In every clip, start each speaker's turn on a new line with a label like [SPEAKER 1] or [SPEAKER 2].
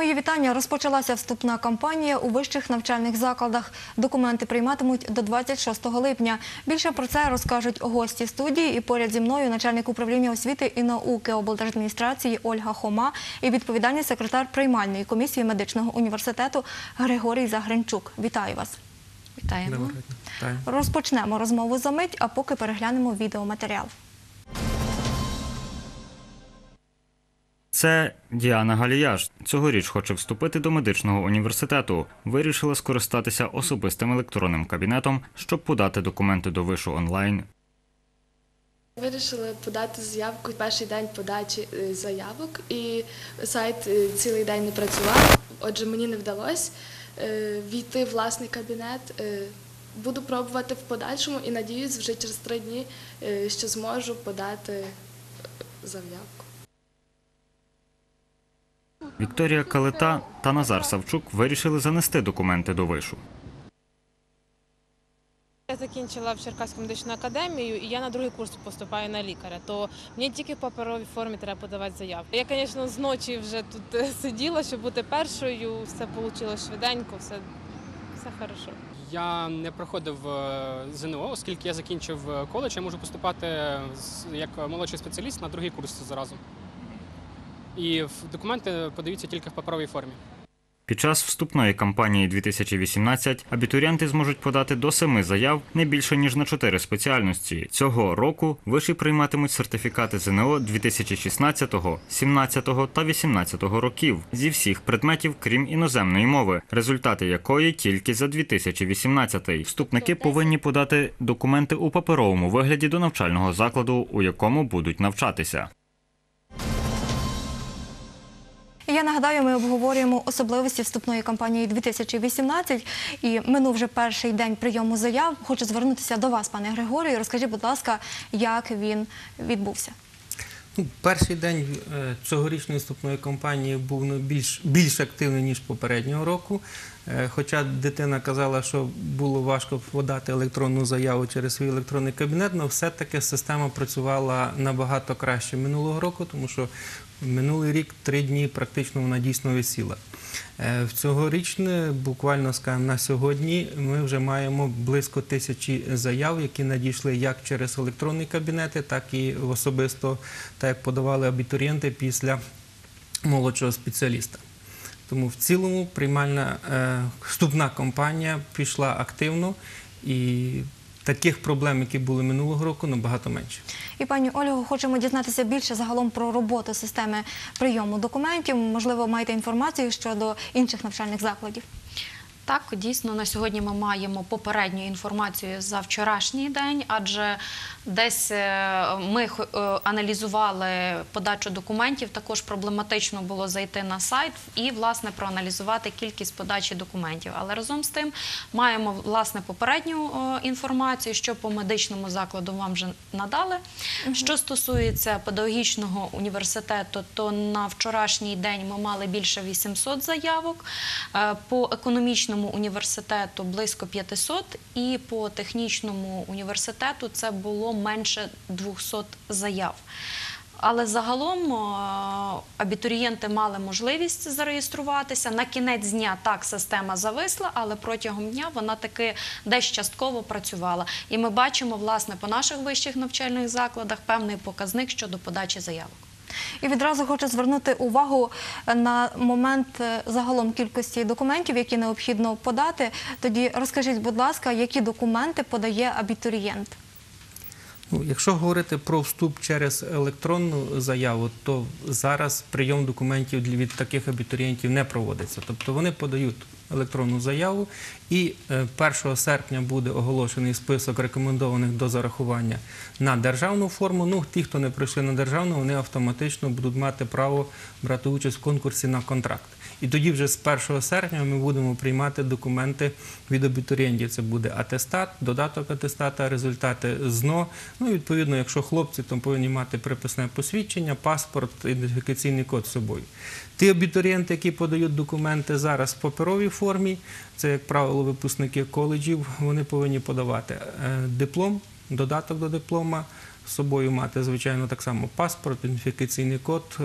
[SPEAKER 1] Мої вітання. Розпочалася вступна кампанія у вищих навчальних закладах. Документи прийматимуть до 26 липня. Більше про це розкажуть гості студії. І поряд зі мною начальник управління освіти і науки облдержадміністрації Ольга Хома і відповідальний секретар приймальної комісії медичного університету Григорій Загринчук. Вітаю вас.
[SPEAKER 2] Вітаємо.
[SPEAKER 1] Розпочнемо розмову за мить, а поки переглянемо відеоматеріал.
[SPEAKER 3] Це Діана Галіяш. Цьогоріч хоче вступити до медичного університету. Вирішила скористатися особистим електронним кабінетом, щоб подати документи до вишу онлайн.
[SPEAKER 4] Вирішили подати заявку перший день подачі е, заявок, і сайт е, цілий день не працював. Отже, мені не вдалося е, війти в власний кабінет. Буду пробувати в подальшому і надіюсь, вже через три дні, що зможу подати заявку.
[SPEAKER 3] Вікторія Калита та Назар Савчук вирішили занести документи до вишу.
[SPEAKER 5] Я закінчила в Черкаську медичну академію, і я на другий курс поступаю на лікаря. То мені тільки в паперовій формі треба подавати заявку. Я, звісно, з ночі вже тут е, сиділа, щоб бути першою. Все вийшло швиденько, все, все хорошо.
[SPEAKER 6] Я не проходив е, ЗНО, оскільки я закінчив е, коледж, я можу поступати як молодший спеціаліст на другий курс зразу. І документи подаються тільки в паперовій формі.
[SPEAKER 3] Під час вступної кампанії 2018 абітурієнти зможуть подати до семи заяв не більше ніж на чотири спеціальності. Цього року виші прийматимуть сертифікати ЗНО 2016, 17 та 18 років зі всіх предметів, крім іноземної мови, результати якої тільки за 2018. Вступники повинні подати документи у паперовому вигляді до навчального закладу, у якому будуть навчатися.
[SPEAKER 1] Я нагадаю, ми обговорюємо особливості вступної кампанії 2018 і минув вже перший день прийому заяв. Хочу звернутися до вас, пане Григорію. Розкажіть, будь ласка, як він відбувся.
[SPEAKER 7] Ну, перший день е, цьогорічної вступної кампанії був ну, більш, більш активний, ніж попереднього року. Е, Хоча дитина казала, що було важко подати електронну заяву через свій електронний кабінет, але все-таки система працювала набагато краще минулого року, тому що минулий рік три дні практично вона дійсно висіла. Е, В цьогорічне, буквально скажімо, на сьогодні ми вже маємо близько тисячі заяв, які надійшли як через електронні кабінети, так і особисто, так як подавали абітурієнти після молодшого спеціаліста. Тому в цілому приймальна е, вступна кампанія пішла активно і таких проблем, які були минулого року, набагато менше.
[SPEAKER 1] І пані Ольго, хочемо дізнатися більше загалом про роботу системи прийому документів. Можливо, маєте інформацію щодо інших навчальних закладів.
[SPEAKER 2] Так, дійсно, на сьогодні ми маємо попередню інформацію за вчорашній день, адже десь е, ми е, аналізували подачу документів. Також проблематично було зайти на сайт і власне проаналізувати кількість подачі документів. Але разом з тим маємо власне попередню е, інформацію, що по медичному закладу вам вже надали. Що стосується педагогічного університету, то на вчорашній день ми мали більше 800 заявок. По економічному університету близько 500 і по технічному університету це було менше 200 заяв. Але загалом е, абітурієнти мали можливість зареєструватися. На кінець дня так система зависла, але протягом дня вона таки десь частково працювала. І ми бачимо, власне, по наших вищих навчальних закладах певний показник щодо подачі заявок.
[SPEAKER 1] І відразу хочу звернути увагу на момент е, загалом кількості документів, які необхідно подати. Тоді розкажіть, будь ласка, які документи подає абітурієнт?
[SPEAKER 7] Ну, якщо говорити про вступ через електронну заяву, то зараз прийом документів від таких абітурієнтів не проводиться. Тобто вони подають електронну заяву, і е, 1 серпня буде оголошений список рекомендованих до зарахування на державну форму. Ну, ті, хто не прийшли на державну, вони автоматично будуть мати право брати участь в конкурсі на контракт. І тоді вже з 1 серпня ми будемо приймати документи від абітурієнтів. Це буде атестат, додаток атестата, результати ЗНО. Ну відповідно, якщо хлопці, то повинні мати приписне посвідчення, паспорт, ідентифікаційний код з собою. Ті абітурієнти, які подають документи зараз в паперовій формі, це, як правило, випускники коледжів, вони повинні подавати е, диплом, додаток до диплома, з собою мати, звичайно, так само паспорт, ідентифікаційний код, е,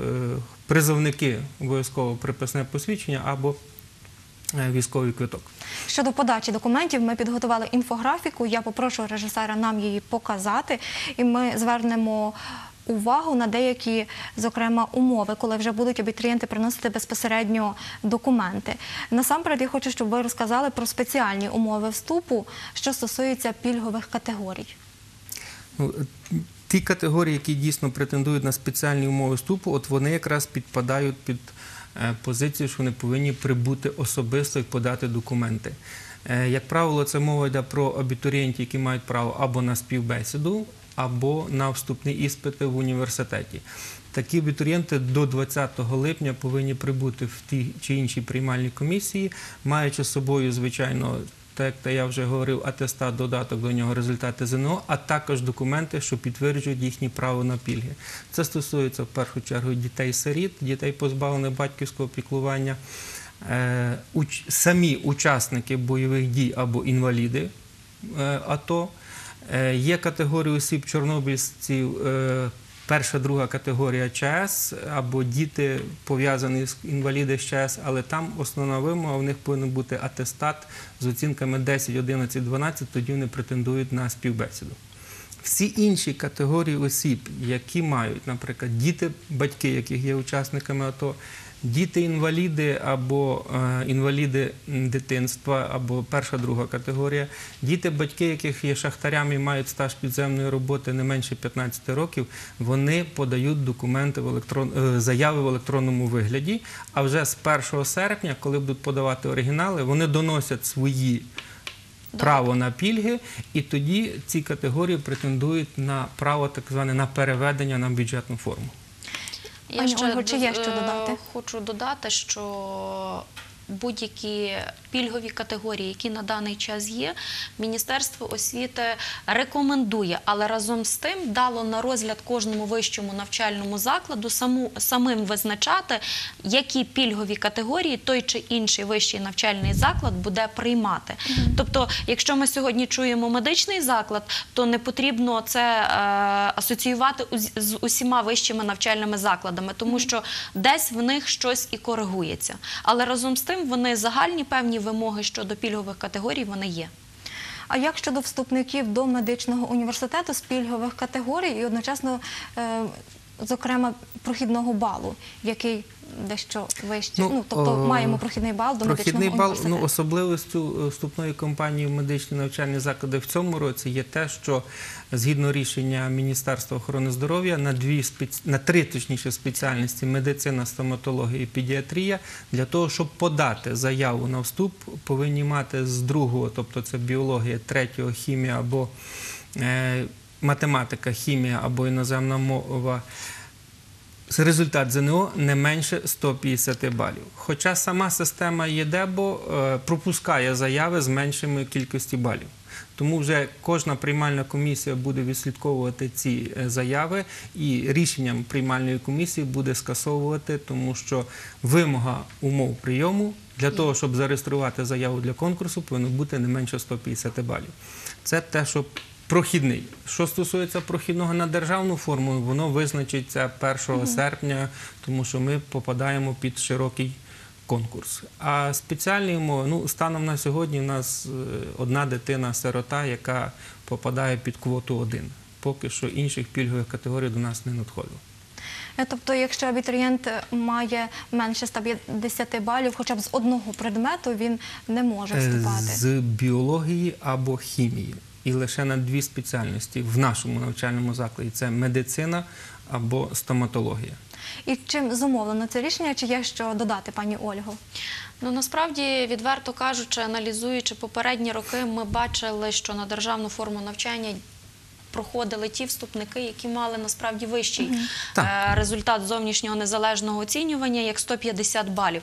[SPEAKER 7] призовники обов'язково приписне посвідчення або е, військовий квиток.
[SPEAKER 1] Щодо подачі документів, ми підготували інфографіку. Я попрошу режисера нам її показати, і ми звернемо увагу на деякі, зокрема, умови, коли вже будуть абітурієнти приносити безпосередньо документи. Насамперед, я хочу, щоб ви розказали про спеціальні умови вступу, що стосуються пільгових категорій.
[SPEAKER 7] Ті категорії, які дійсно претендують на спеціальні умови вступу, от вони якраз підпадають під е, позицію, що вони повинні прибути особисто і подати документи. Е, Як правило, це мова йде про абітурієнтів, які мають право або на співбесіду, або на вступні іспити в університеті. Такі абітурієнти до 20 липня повинні прибути в ті чи інші приймальні комісії, маючи з собою, звичайно, так як я вже говорив, атестат, додаток до нього, результати ЗНО, а також документи, що підтверджують їхні право на пільги. Це стосується в першу чергу дітей-сиріт, дітей позбавлених батьківського піклування, е, самі учасники бойових дій або інваліди е, АТО. Е, Є категорії осіб чорнобильців, перша, друга категорія ЧС або діти пов'язані з інваліди з ЧАЕС, але там основна вимога, у них повинен бути атестат з оцінками 10, 11, 12, тоді вони претендують на співбесіду. Всі інші категорії осіб, які мають, наприклад, діти, батьки, яких є учасниками АТО, діти-інваліди або е, інваліди дитинства, або перша, друга категорія, діти, батьки, яких є шахтарями і мають стаж підземної роботи не менше 15 років, вони подають документи в електрон... е, заяви в електронному вигляді. А вже з 1 серпня, коли будуть подавати оригінали, вони доносять свої право на пільги, і тоді ці категорії претендують на право так зване на переведення на бюджетну форму.
[SPEAKER 2] Я
[SPEAKER 1] Пані
[SPEAKER 2] ще
[SPEAKER 1] Ольго, чи є
[SPEAKER 2] е,
[SPEAKER 1] що додати?
[SPEAKER 2] Хочу додати, що будь-які пільгові категорії, які на даний час є, Міністерство освіти рекомендує, але разом з тим дало на розгляд кожному вищому навчальному закладу саму, самим визначати, які пільгові категорії той чи інший вищий навчальний заклад буде приймати. Тобто, якщо ми сьогодні чуємо медичний заклад, то не потрібно це е, асоціювати з усіма вищими навчальними закладами, тому що десь в них щось і коригується. Але разом з тим вони загальні певні вимоги щодо пільгових категорій вони є.
[SPEAKER 1] А як щодо вступників до медичного університету з пільгових категорій і одночасно, е, зокрема, прохідного балу, який дещо вищий? Ну, тобто
[SPEAKER 7] о,
[SPEAKER 1] маємо прохідний бал до
[SPEAKER 7] Прохідний
[SPEAKER 1] медичного
[SPEAKER 7] бал,
[SPEAKER 1] університету.
[SPEAKER 7] ну, особливістю е, вступної кампанії в медичні навчальні заклади в цьому році є те, що згідно рішення Міністерства охорони здоров'я на дві спец... на три точніше спеціальності медицина, стоматологія і педіатрія для того, щоб подати заяву на вступ, повинні мати з другого, тобто це біологія, третього хімія або е, математика, хімія або іноземна мова. Результат ЗНО не менше 150 балів. Хоча сама система ЄДЕБО е, пропускає заяви з меншими кількості балів. Тому вже кожна приймальна комісія буде відслідковувати ці е, заяви, і рішенням приймальної комісії буде скасовувати, тому що вимога умов прийому для того, щоб зареєструвати заяву для конкурсу, повинно бути не менше 150 балів. Це те, що прохідний. Що стосується прохідного на державну форму, воно визначиться 1 серпня, тому що ми попадаємо під широкий конкурс. А спеціальні умови, ну, станом на сьогодні, у нас е, одна дитина-сирота, яка попадає під квоту 1. Поки що інших пільгових категорій до нас не надходило.
[SPEAKER 1] Е, Тобто, якщо абітурієнт має менше 150 балів, хоча б з одного предмету, він не може
[SPEAKER 7] Е,
[SPEAKER 1] вступати.
[SPEAKER 7] З біології або хімії. І лише на дві спеціальності в нашому навчальному закладі це медицина або стоматологія.
[SPEAKER 1] І чим зумовлено це рішення? Чи є що додати, пані Ольго?
[SPEAKER 2] Ну насправді, відверто кажучи, аналізуючи попередні роки, ми бачили, що на державну форму навчання. Проходили ті вступники, які мали насправді вищий е, результат зовнішнього незалежного оцінювання, як 150 балів.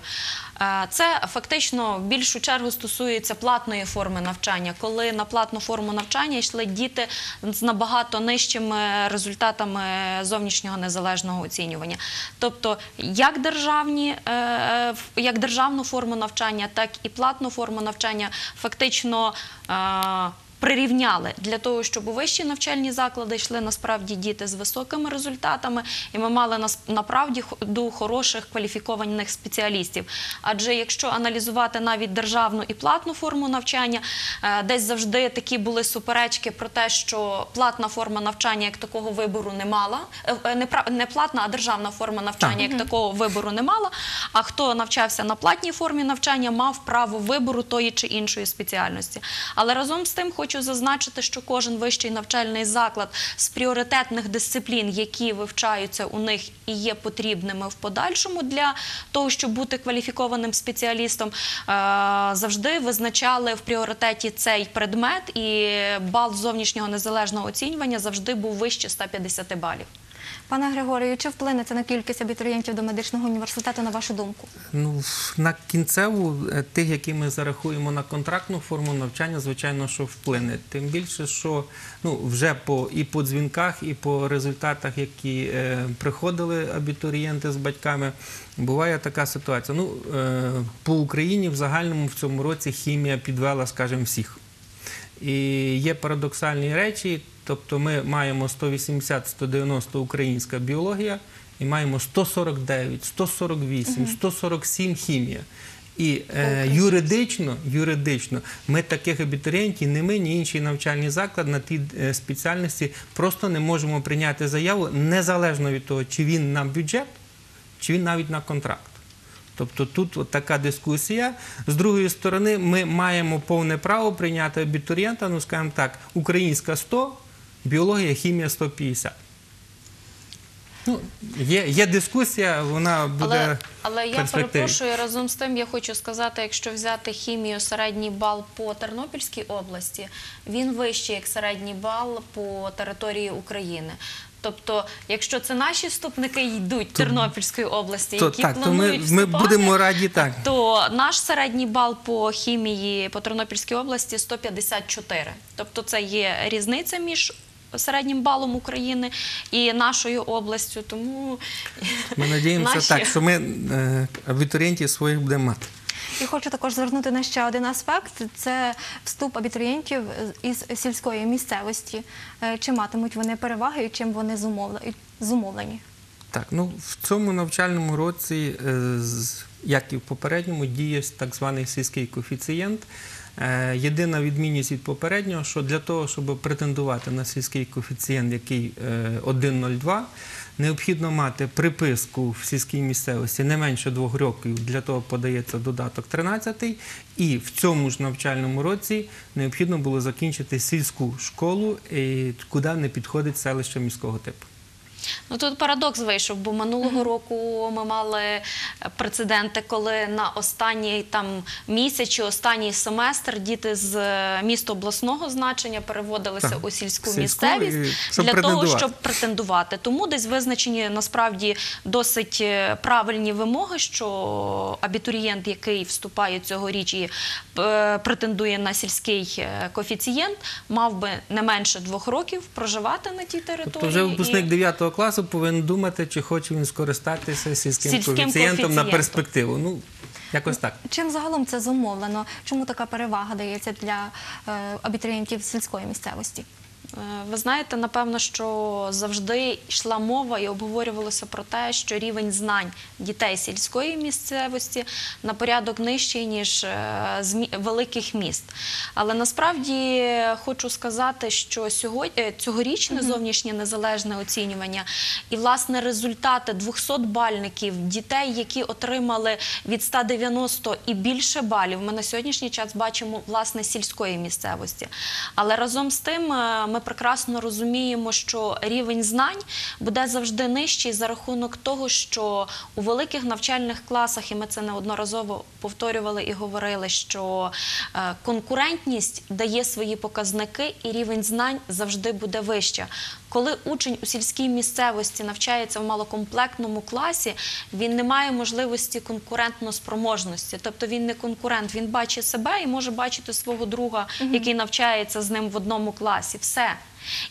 [SPEAKER 2] Е, Це фактично в більшу чергу стосується платної форми навчання, коли на платну форму навчання йшли діти з набагато нижчими результатами зовнішнього незалежного оцінювання. Тобто, як державні, е, як державну форму навчання, так і платну форму навчання фактично. Прирівняли для того, щоб у вищі навчальні заклади йшли насправді діти з високими результатами, і ми мали нас- направді до хороших кваліфікованих спеціалістів. Адже якщо аналізувати навіть державну і платну форму навчання, е, десь завжди такі були суперечки про те, що платна форма навчання як такого вибору не мала, Е, е, не платна, а державна форма навчання як такого вибору не мала. А хто навчався на платній формі навчання, мав право вибору тої чи іншої спеціальності. Але разом з тим хочу зазначити, що кожен вищий навчальний заклад з пріоритетних дисциплін, які вивчаються у них і є потрібними в подальшому для того, щоб бути кваліфікованим спеціалістом, е, завжди визначали в пріоритеті цей предмет, і бал зовнішнього незалежного оцінювання завжди був вище 150 балів.
[SPEAKER 1] Пане Григорію, чи вплине це на кількість абітурієнтів до медичного університету, на вашу думку?
[SPEAKER 7] Ну, на кінцеву е, тих, які ми зарахуємо на контрактну форму навчання, звичайно, що вплине. Тим більше, що ну, вже по і по дзвінках, і по результатах, які е, приходили абітурієнти з батьками, буває така ситуація. Ну, е, по Україні в загальному в цьому році хімія підвела, скажімо, всіх. І є парадоксальні речі, тобто ми маємо 180-190 українська біологія і маємо 149, 148, 147 хімія. І е, юридично, юридично ми таких абітурієнтів, не ми, ні інший навчальний заклад на ті е, спеціальності просто не можемо прийняти заяву незалежно від того, чи він на бюджет, чи він навіть на контракт. Тобто тут от така дискусія. З другої сторони, ми маємо повне право прийняти абітурієнта, ну скажімо так, українська 100, біологія, хімія 150. Ну, є, є дискусія, вона буде
[SPEAKER 2] Але, але я перепрошую разом з тим, я хочу сказати, якщо взяти хімію середній бал по Тернопільській області, він вищий як середній бал по території України. Тобто, якщо це наші вступники йдуть Тернопільської області,
[SPEAKER 7] То,
[SPEAKER 2] які
[SPEAKER 7] так, то ми,
[SPEAKER 2] планують
[SPEAKER 7] ми будемо раді так.
[SPEAKER 2] то наш середній бал по хімії по Тернопільській області 154. Тобто це є різниця між середнім балом України і нашою областю. Тому
[SPEAKER 7] Ми надіємося
[SPEAKER 2] наші-
[SPEAKER 7] так, що ми е, абітурієнтів своїх будемо мати.
[SPEAKER 1] І хочу також звернути на ще один аспект: це вступ абітурієнтів із сільської місцевості. Е, Чи матимуть вони переваги і чим вони зумовлені?
[SPEAKER 7] Так, ну в цьому навчальному році, е, з- як і в попередньому, діє так званий сільський коефіцієнт. Е, Єдина відмінність від попереднього, що для того, щоб претендувати на сільський коефіцієнт, який е, 1,02, необхідно мати приписку в сільській місцевості не менше двох років. Для того подається додаток 13. І в цьому ж навчальному році необхідно було закінчити сільську школу, е, куди не підходить селище міського типу.
[SPEAKER 2] Ну тут парадокс вийшов, бо минулого року ми мали е, прецеденти, коли на останній там місяць чи останній семестр діти з е, міста обласного значення переводилися
[SPEAKER 7] Так,
[SPEAKER 2] у сільську,
[SPEAKER 7] сільську,
[SPEAKER 2] місцевість
[SPEAKER 7] і
[SPEAKER 2] для того, щоб претендувати. Тому десь визначені насправді досить е, правильні вимоги, що абітурієнт, який вступає цьогоріч і претендує на сільський коефіцієнт, мав би не менше двох років проживати на тій території.
[SPEAKER 7] Тобто вже випускник
[SPEAKER 2] і-
[SPEAKER 7] 9 класу повинен думати, чи хоче він скористатися сільським,
[SPEAKER 2] Сільським
[SPEAKER 7] коефіцієнтом на перспективу. Ну, якось так.
[SPEAKER 1] Чим загалом це зумовлено? Чому така перевага дається для е, абітурієнтів сільської місцевості?
[SPEAKER 2] Е, Ви знаєте, напевно, що завжди йшла мова і обговорювалося про те, що рівень знань дітей сільської місцевості на порядок нижчий, ніж е, великих міст. Але насправді хочу сказати, що сьогодні е, цьогорічне зовнішнє незалежне оцінювання і власне результати 200 бальників дітей, які отримали від 190 і більше балів, ми на сьогоднішній час бачимо власне сільської місцевості. Але разом з тим ми прекрасно розуміємо, що рівень знань буде завжди нижчий за рахунок того, що у великих навчальних класах, і ми це неодноразово повторювали і говорили, що е, конкурентність дає свої показники, і рівень знань завжди буде вища. Коли учень у сільській місцевості навчається в малокомплектному класі, він не має можливості конкурентно-спроможності. Тобто він не конкурент, він бачить себе і може бачити свого друга, який навчається з ним в одному класі. Все.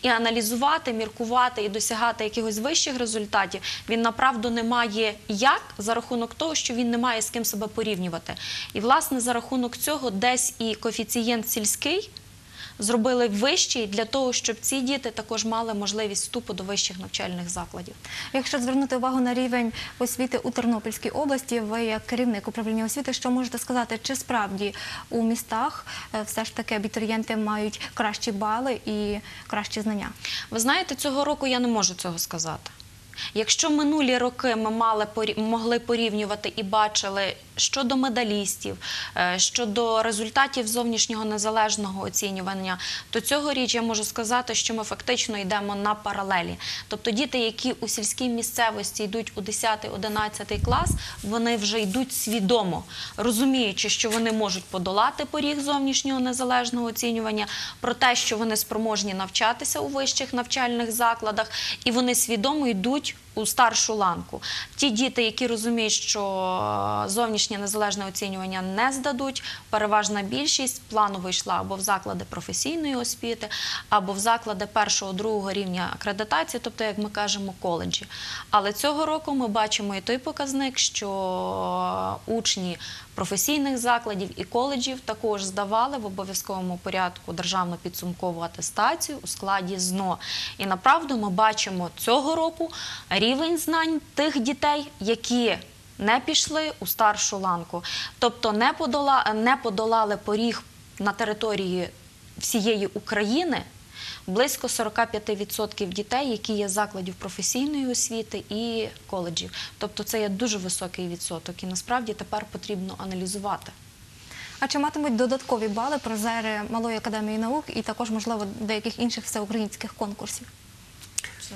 [SPEAKER 2] І аналізувати, міркувати і досягати якихось вищих результатів він направду не має як за рахунок того, що він не має з ким себе порівнювати. І власне за рахунок цього десь і коефіцієнт сільський зробили вищий для того, щоб ці діти також мали можливість вступу до вищих навчальних закладів.
[SPEAKER 1] Якщо звернути увагу на рівень освіти у Тернопільській області, ви як керівник управління освіти, що можете сказати, чи справді у містах е, все ж таки абітурієнти мають кращі бали і кращі знання?
[SPEAKER 2] Ви знаєте, цього року я не можу цього сказати. Якщо минулі роки ми мали могли порівнювати і бачили щодо медалістів, е, щодо результатів зовнішнього незалежного оцінювання, то цьогоріч я можу сказати, що ми фактично йдемо на паралелі. Тобто діти, які у сільській місцевості йдуть у 10-11 клас, вони вже йдуть свідомо, розуміючи, що вони можуть подолати поріг зовнішнього незалежного оцінювання, про те, що вони спроможні навчатися у вищих навчальних закладах, і вони свідомо йдуть future. У старшу ланку. Ті діти, які розуміють, що е, зовнішнє незалежне оцінювання не здадуть, переважна більшість планово йшла або в заклади професійної освіти, або в заклади першого другого рівня акредитації, тобто, як ми кажемо, коледжі. Але цього року ми бачимо і той показник, що учні професійних закладів і коледжів також здавали в обов'язковому порядку державну підсумкову атестацію у складі ЗНО. І направду ми бачимо цього року рівень знань тих дітей, які не пішли у старшу ланку, тобто не, подола, не подолали поріг на території всієї України. Близько 45% дітей, які є закладів професійної освіти і коледжів. Тобто це є дуже високий відсоток, і насправді тепер потрібно аналізувати.
[SPEAKER 1] А чи матимуть додаткові бали призери Малої академії наук і також, можливо, деяких інших всеукраїнських конкурсів?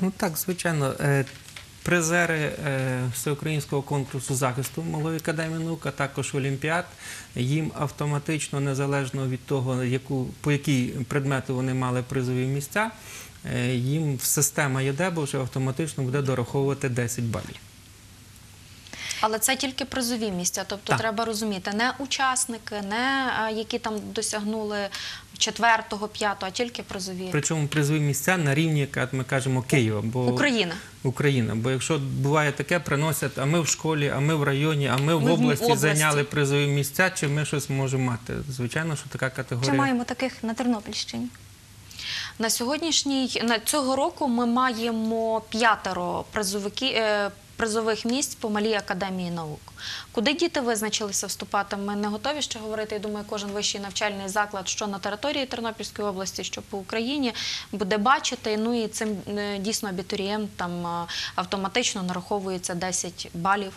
[SPEAKER 7] Ну так, звичайно. Призери е, всеукраїнського конкурсу захисту Малої академії наук, а також Олімпіад, їм автоматично, незалежно від того, яку, по якій предмету вони мали призові місця, е, їм система ЄДЕБО вже автоматично буде дораховувати 10 балів.
[SPEAKER 2] Але це тільки призові місця. Тобто
[SPEAKER 7] Так.
[SPEAKER 2] треба розуміти, не учасники, не е, які там досягнули четвертого, п'ятого, а тільки призові.
[SPEAKER 7] Причому призові місця на рівні, як ми кажемо, Києва. Бо
[SPEAKER 2] Україна.
[SPEAKER 7] Україна. Бо якщо буває таке, приносять, а ми в школі, а ми в районі, а ми в
[SPEAKER 2] Ми в
[SPEAKER 7] області,
[SPEAKER 2] області.
[SPEAKER 7] зайняли призові місця, чи ми щось можемо мати? Звичайно, що така категорія.
[SPEAKER 1] Чи маємо таких на Тернопільщині?
[SPEAKER 2] На сьогоднішній на цього року ми маємо п'ятеро призовики. Призових місць по малій академії наук. Куди діти визначилися вступати, ми не готові ще говорити. Я думаю, кожен вищий навчальний заклад, що на території Тернопільської області, що по Україні, буде бачити. Ну і цим е, дійсно абітурієнтам е, автоматично нараховується 10 балів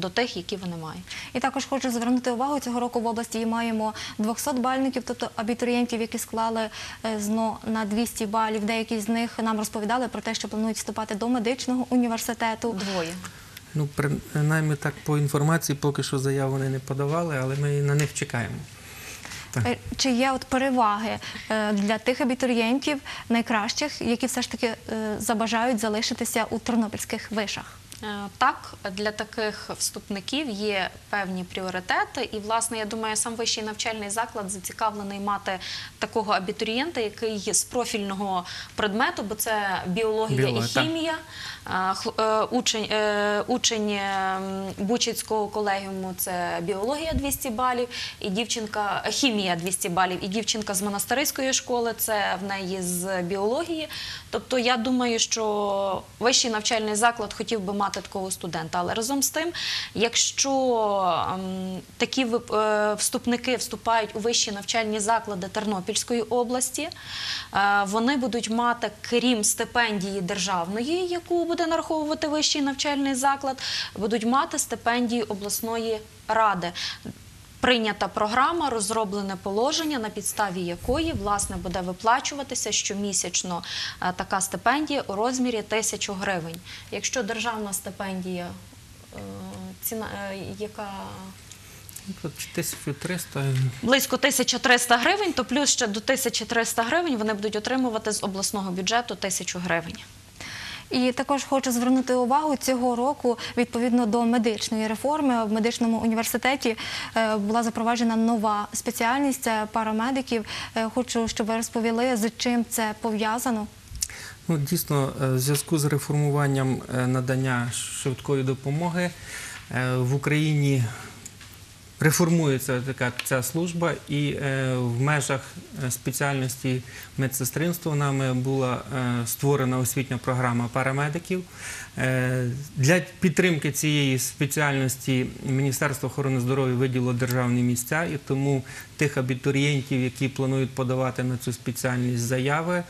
[SPEAKER 2] до тих, які вони мають.
[SPEAKER 1] І також хочу звернути увагу, цього року в області маємо 200 бальників, тобто абітурієнтів, які склали е, ЗНО на 200 балів. Деякі з них нам розповідали про те, що планують вступати до медичного університету.
[SPEAKER 2] Двоє.
[SPEAKER 7] Ну, принаймні так по інформації, поки що заяв вони не подавали, але ми на них чекаємо. Так.
[SPEAKER 1] Е, Чи є от переваги е, для тих абітурієнтів найкращих, які все ж таки забажають залишитися у тернопільських вишах?
[SPEAKER 2] Е, Так, для таких вступників є певні пріоритети, і власне я думаю, сам вищий навчальний заклад зацікавлений мати такого абітурієнта, який є з профільного предмету, бо це біологія
[SPEAKER 7] Біологія,
[SPEAKER 2] і хімія. Е, е, Учень, учень е, Бучицького колегіуму це біологія 200 балів, і дівчинка хімія 200 балів, і дівчинка з монастириської школи це в неї з біології. Тобто я думаю, що вищий навчальний заклад хотів би мати такого студента. Але разом з тим, якщо ем, такі е, вступники вступають у вищі навчальні заклади Тернопільської області, е, вони будуть мати, крім стипендії державної, яку буде нараховувати вищий навчальний заклад, будуть мати стипендії обласної ради. Прийнята програма, розроблене положення, на підставі якої власне буде виплачуватися щомісячно е, така стипендія у розмірі тисячу гривень. Якщо державна стипендія, е, ціна е, яка
[SPEAKER 7] Ну, тут 1300.
[SPEAKER 2] близько 1300 гривень, то плюс ще до 1300 гривень вони будуть отримувати з обласного бюджету тисячу гривень.
[SPEAKER 1] І також хочу звернути увагу цього року, відповідно до медичної реформи, в медичному університеті е, була запроваджена нова спеціальність це парамедиків. Е, Хочу, щоб ви розповіли, з чим це пов'язано.
[SPEAKER 7] Ну, дійсно, е, в зв'язку з реформуванням надання швидкої допомоги в Україні реформується така ця служба, і е, в межах е, спеціальності медсестринства нами була е, створена освітня програма парамедиків. Е, Для підтримки цієї спеціальності Міністерство охорони здоров'я виділило державні місця, і тому тих абітурієнтів, які планують подавати на цю спеціальність заяви,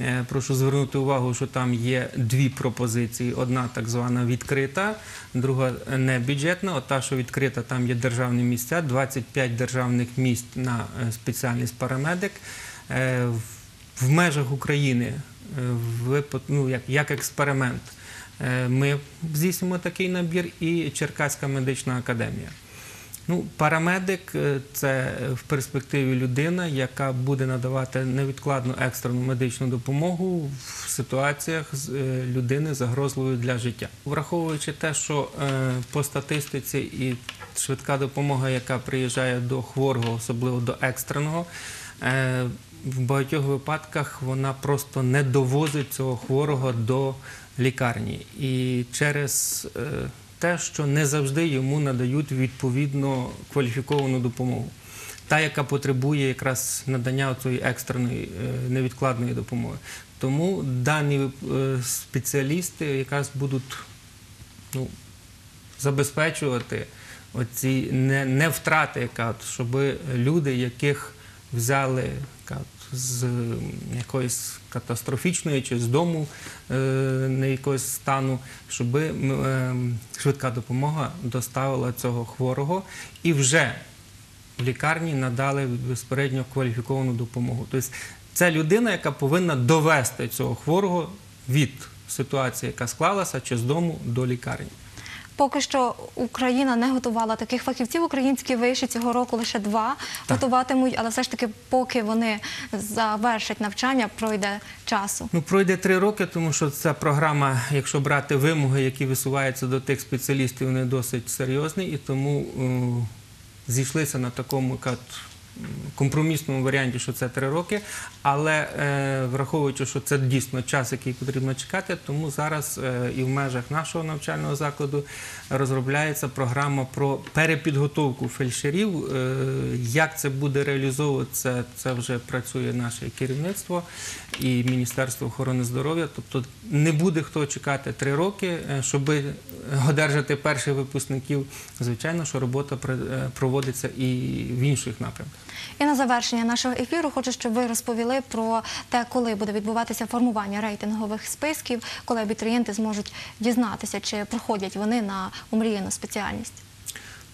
[SPEAKER 7] е, прошу звернути увагу, що там є дві пропозиції: одна так звана відкрита, друга не бюджетна. От та, що відкрита, там є державні місця, 25 державних місць на е, спеціальність парамедик. В- межах України ну, як експеримент. Е, Ми здійснимо такий набір і Черкаська медична академія. Ну, парамедик е, це в перспективі людина, яка буде надавати невідкладну екстрену медичну допомогу в ситуаціях з е, людини загрозливою для життя. Враховуючи те, що по статистиці і швидка допомога, яка приїжджає до хворого, особливо до екстреного. Е, В багатьох випадках вона просто не довозить цього хворого до лікарні. І через е, те, що не завжди йому надають відповідно кваліфіковану допомогу. Та, яка потребує якраз надання цієї екстреної е, невідкладної допомоги. Тому дані спеціалісти якраз будуть ну, забезпечувати оці не, не втрати, яка, щоб люди, яких взяли з якоїсь катастрофічної чи з дому е, не якогось стану, щоб е, швидка допомога доставила цього хворого і вже в лікарні надали безпередньо кваліфіковану допомогу. Тобто це людина, яка повинна довести цього хворого від ситуації, яка склалася, чи з дому до лікарні.
[SPEAKER 1] Поки що Україна не готувала таких фахівців. Українські виші цього року лише два готуватимуть, але все ж таки, поки вони завершать навчання, пройде часу.
[SPEAKER 7] Ну, пройде три роки, тому що ця програма, якщо брати вимоги, які висуваються до тих спеціалістів, вони досить серйозні, і тому е, зійшлися на такому м, компромісному варіанті, що це три роки. Але е, враховуючи, що це дійсно час, який потрібно чекати, тому зараз е, і в межах нашого навчального закладу розробляється програма про перепідготовку фельдшерів. Е, як це буде реалізовуватися, це вже працює наше керівництво і Міністерство охорони здоров'я. Тобто не буде хто чекати три роки, е, щоб одержати перших випускників. Звичайно, що робота е, проводиться і в інших напрямках.
[SPEAKER 1] І на завершення нашого ефіру хочу, щоб ви розповіли про те, коли буде відбуватися формування рейтингових списків, коли абітурієнти зможуть дізнатися, чи проходять вони на омріяну спеціальність.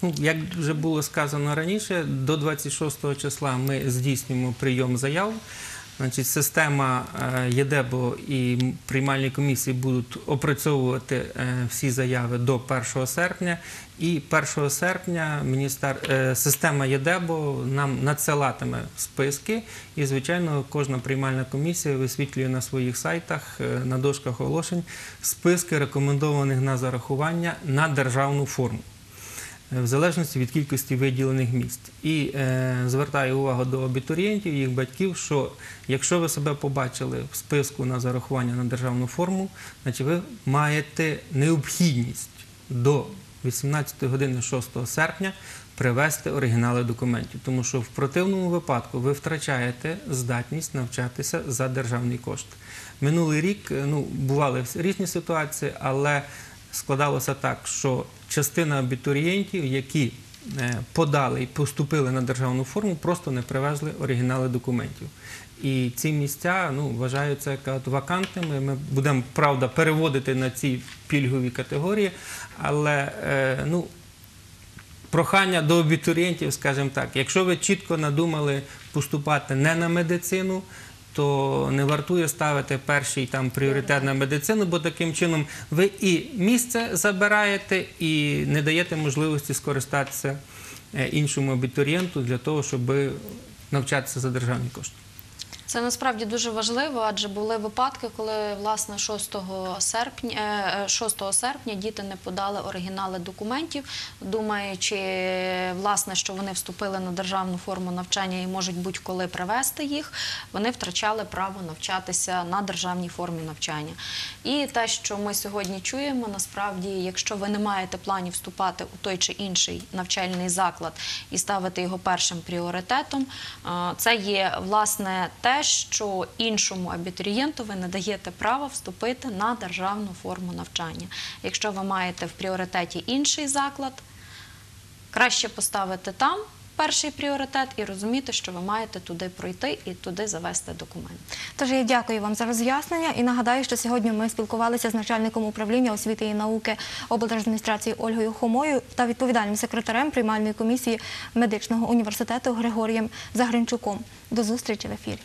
[SPEAKER 7] Ну, як вже було сказано раніше, до 26 числа ми здійснюємо прийом заяв. Значить, система е, ЄДЕБО і приймальні комісії будуть опрацьовувати е, всі заяви до 1 серпня. І 1 серпня міністер... е, система ЄДЕБО нам надсилатиме списки. І, звичайно, кожна приймальна комісія висвітлює на своїх сайтах, на дошках оголошень списки рекомендованих на зарахування на державну форму в залежності від кількості виділених місць. І е, звертаю увагу до абітурієнтів, їх батьків, що якщо ви себе побачили в списку на зарахування на державну форму, значить ви маєте необхідність до 18 години 6 серпня привезти оригінали документів, тому що в противному випадку ви втрачаєте здатність навчатися за державний кошт. Минулий рік е, ну, бували різні ситуації, але складалося так, що частина абітурієнтів, які е, подали і поступили на державну форму, просто не привезли оригінали документів. І ці місця ну, вважаються вакантними. Ми будемо, правда, переводити на ці пільгові категорії, але е, ну, прохання до абітурієнтів, скажімо так, якщо ви чітко надумали поступати не на медицину, то не вартує ставити перший там пріоритет на медицину, бо таким чином ви і місце забираєте, і не даєте можливості скористатися е, іншому абітурієнту для того, щоб навчатися за державні кошти.
[SPEAKER 2] Це насправді дуже важливо, адже були випадки, коли власне 6 серпня, е, 6 серпня діти не подали оригінали документів, думаючи, власне, що вони вступили на державну форму навчання і можуть будь-коли привести їх, вони втрачали право навчатися на державній формі навчання. І те, що ми сьогодні чуємо, насправді, якщо ви не маєте планів вступати у той чи інший навчальний заклад і ставити його першим пріоритетом, е, це є власне те, що іншому абітурієнту ви не даєте права вступити на державну форму навчання. Якщо ви маєте в пріоритеті інший заклад, краще поставити там перший пріоритет і розуміти, що ви маєте туди пройти і туди завести документ.
[SPEAKER 1] Тож я дякую вам за роз'яснення і нагадаю, що сьогодні ми спілкувалися з начальником управління освіти і науки облдержадміністрації Ольгою Хомою та відповідальним секретарем приймальної комісії медичного університету Григорієм Загринчуком. До зустрічі в ефірі.